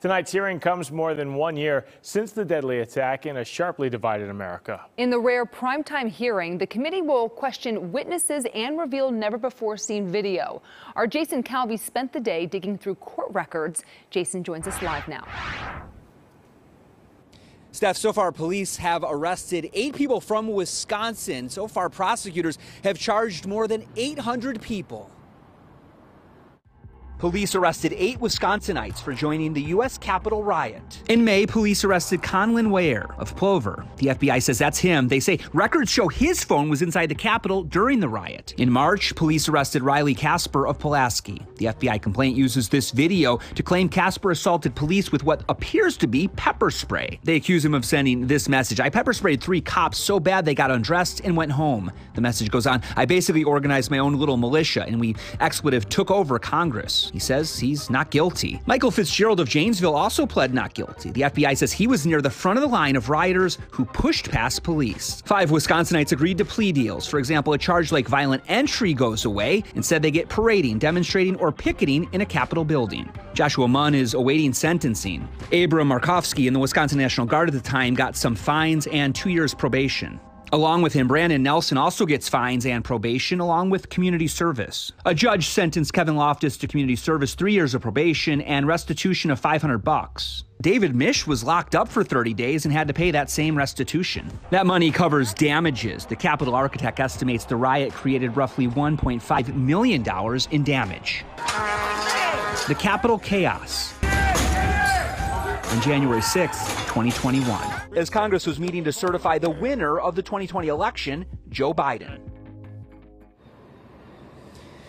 Tonight's hearing comes more than one year since the deadly attack in a sharply divided America. In the rare primetime hearing, the committee will question witnesses and reveal never before seen video. Our Jason Calvi spent the day digging through court records. Jason joins us live now. Steph, so far police have arrested eight people from Wisconsin. So far, prosecutors have charged more than 800 people. Police arrested eight Wisconsinites for joining the U.S. Capitol riot. In May, police arrested Conlin Ware of Plover. The FBI says that's him. They say records show his phone was inside the Capitol during the riot. In March, police arrested Riley Kasper of Pulaski. The FBI complaint uses this video to claim Kasper assaulted police with what appears to be pepper spray. They accuse him of sending this message I pepper sprayed three cops so bad they got undressed and went home. The message goes on I basically organized my own little militia and we expletive took over Congress. He says he's not guilty. Michael Fitzgerald of Janesville also pled not guilty. The FBI says he was near the front of the line of rioters who pushed past police. Five Wisconsinites agreed to plea deals. For example, a charge like violent entry goes away. Instead, they get parading, demonstrating, or picketing in a Capitol building. Joshua Munn is awaiting sentencing. Abram Markofski in the Wisconsin National Guard at the time got some fines and two years probation. Along with him, Brandon Nelson also gets fines and probation, along with community service. A judge sentenced Kevin Loftus to community service, three years of probation, and restitution of 500 bucks. David Mish was locked up for 30 days and had to pay that same restitution. That money covers damages. The Capitol architect estimates the riot created roughly $1.5 million in damage. The Capitol chaos on January 6, 2021, as Congress was meeting to certify the winner of the 2020 election, Joe Biden.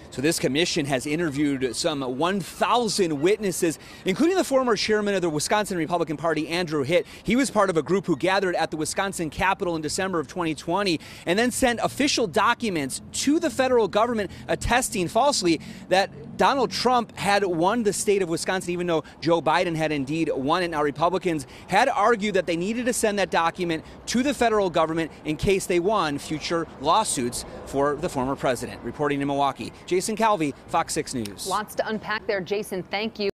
So, this commission has interviewed some 1,000 witnesses, including the former chairman of the Wisconsin Republican Party, Andrew Hitt. He was part of a group who gathered at the Wisconsin Capitol in December of 2020 and then sent official documents to the federal government attesting falsely that Donald Trump had won the state of Wisconsin, even though Joe Biden had indeed won it. Now, Republicans had argued that they needed to send that document to the federal government in case they won future lawsuits for the former president. Reporting in Milwaukee, Jason Calvi, Fox 6 News. Lots to unpack there, Jason. Thank you.